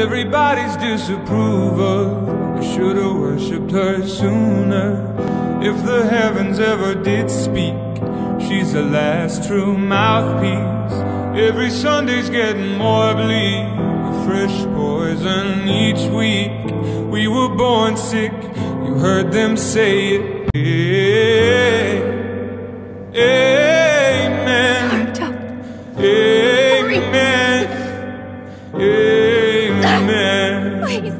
Everybody's disapproval. I should've worshipped her sooner. If the heavens ever did speak, she's the last true mouthpiece. Every Sunday's getting more bleak. A fresh poison each week. We were born sick, you heard them say it. Please,